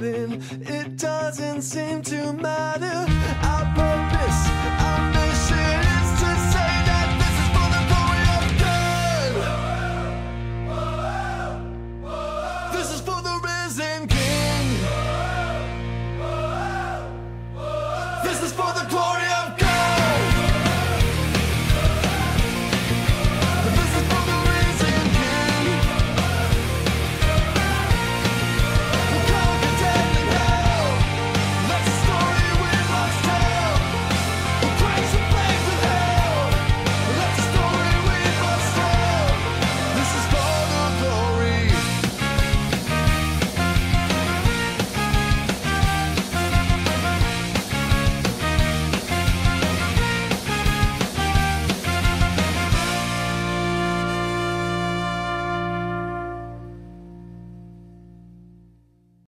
It doesn't seem to matter.